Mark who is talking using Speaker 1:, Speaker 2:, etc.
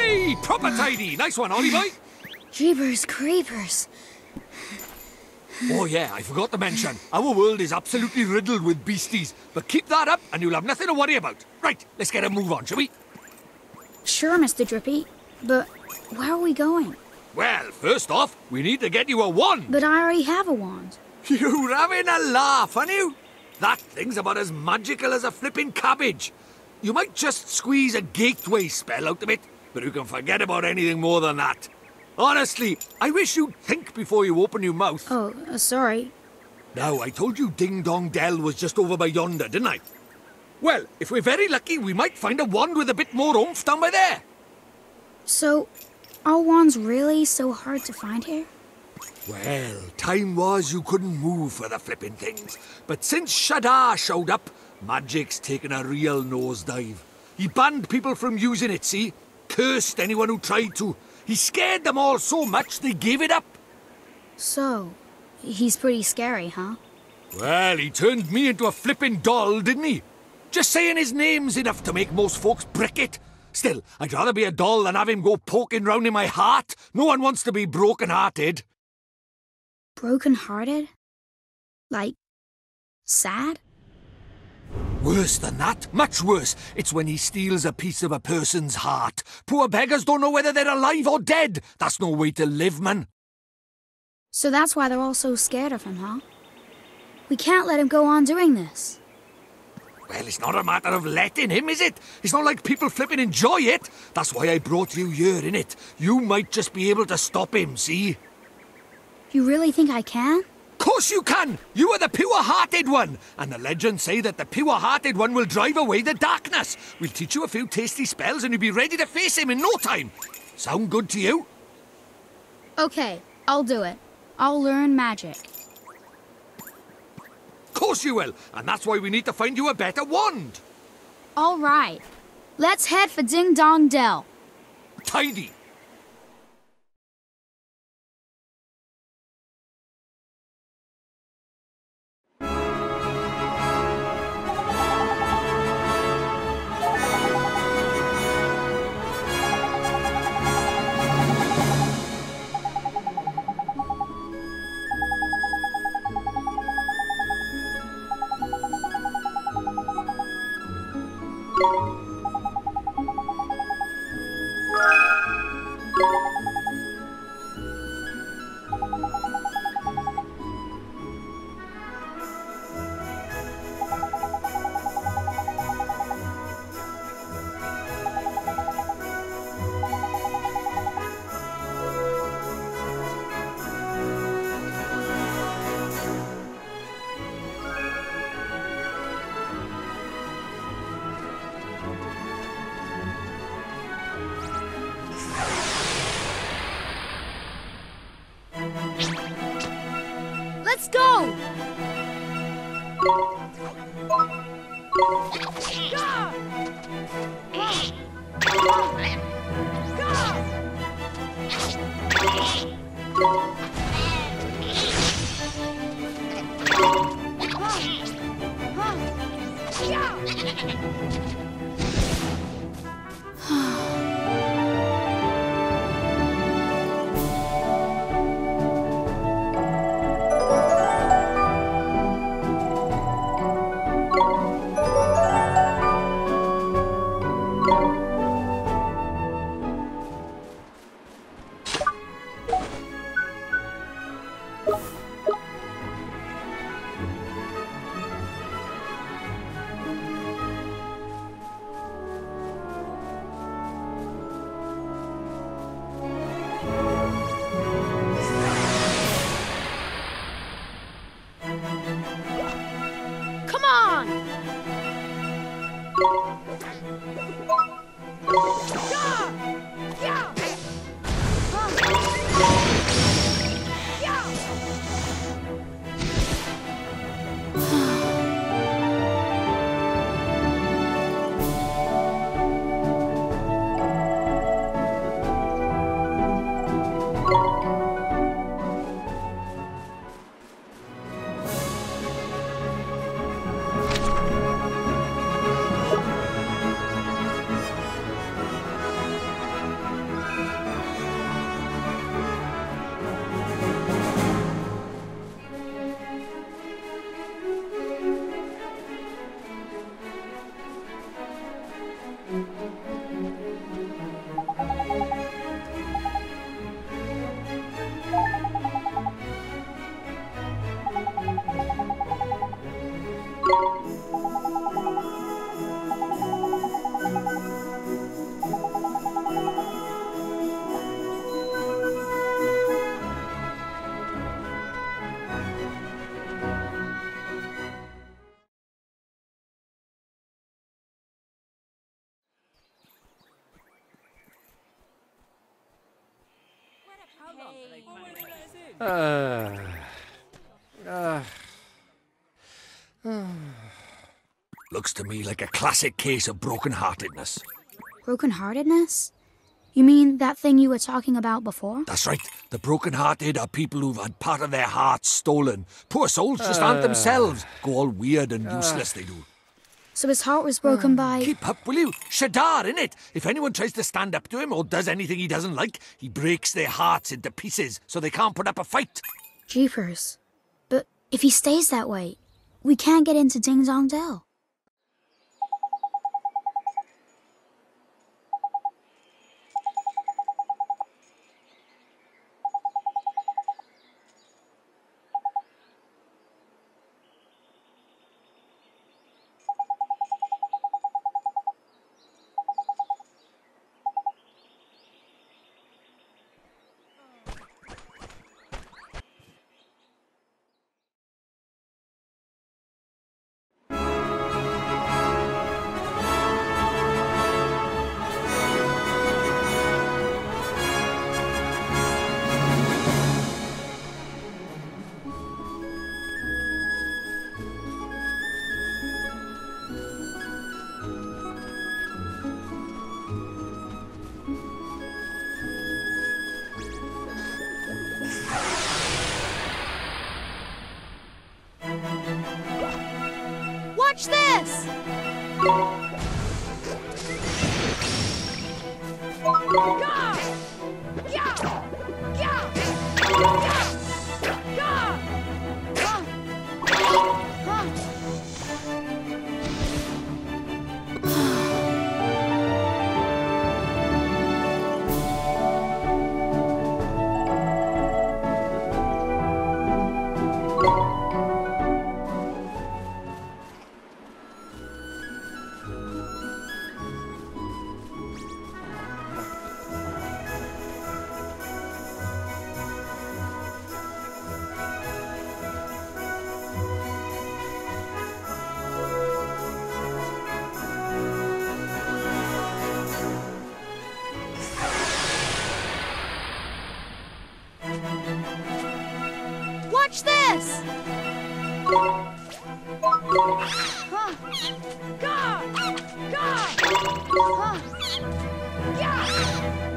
Speaker 1: Hey, proper tidy. Nice one, Ollie boy.
Speaker 2: Jeepers creepers.
Speaker 1: Oh yeah, I forgot to mention. Our world is absolutely riddled with beasties. But keep that up and you'll have nothing to worry about. Right, let's get a move on, shall we?
Speaker 2: Sure, Mr. Drippy, but where are we going?
Speaker 1: Well, first off, we need to get you a wand.
Speaker 2: But I already have a wand.
Speaker 1: You're having a laugh, aren't you? That thing's about as magical as a flipping cabbage. You might just squeeze a gateway spell out of it, but who can forget about anything more than that. Honestly, I wish you'd think before you open your mouth.
Speaker 2: Oh, uh, sorry.
Speaker 1: Now, I told you Ding Dong Dell was just over by yonder, didn't I? Well, if we're very lucky, we might find a wand with a bit more oomph down by there.
Speaker 2: So, are wands really so hard to find here?
Speaker 1: Well, time was you couldn't move for the flipping things. But since Shadar showed up, magic's taken a real nosedive. He banned people from using it, see? Cursed anyone who tried to. He scared them all so much they gave it up.
Speaker 2: So, he's pretty scary, huh?
Speaker 1: Well, he turned me into a flipping doll, didn't he? Just saying his name's enough to make most folks brick it. Still, I'd rather be a doll than have him go poking round in my heart. No one wants to be broken-hearted.
Speaker 2: Broken-hearted? Like, sad?
Speaker 1: Worse than that, much worse. It's when he steals a piece of a person's heart. Poor beggars don't know whether they're alive or dead. That's no way to live, man.
Speaker 2: So that's why they're all so scared of him, huh? We can't let him go on doing this.
Speaker 1: Well, it's not a matter of letting him, is it? It's not like people flipping enjoy it. That's why I brought you here, innit? You might just be able to stop him, see?
Speaker 2: You really think I can?
Speaker 1: Course you can! You are the pure-hearted one! And the legends say that the pure-hearted one will drive away the darkness. We'll teach you a few tasty spells and you'll be ready to face him in no time. Sound good to you?
Speaker 2: Okay, I'll do it. I'll learn magic.
Speaker 1: Of course you will, and that's why we need to find you a better wand.
Speaker 2: All right. Let's head for Ding Dong Dell.
Speaker 1: Tidy.
Speaker 2: Let's go! Go! Go! Come on! Yeah! Yeah!
Speaker 3: Uh, uh,
Speaker 1: Looks to me like a classic case of broken-heartedness.
Speaker 2: Broken-heartedness? You mean that thing you were talking about before?
Speaker 1: That's right. The broken-hearted are people who've had part of their hearts stolen. Poor souls just aren't themselves. Go all weird and useless, they do.
Speaker 2: So his heart was broken hmm. by.
Speaker 1: Keep up, will you? Shadar, innit? If anyone tries to stand up to him or does anything he doesn't like, he breaks their hearts into pieces so they can't put up a fight.
Speaker 2: Jeepers. But if he stays that way, we can't get into Ding Dong Dell. Watch this! Huh. Gah! Gah! Huh. Gah!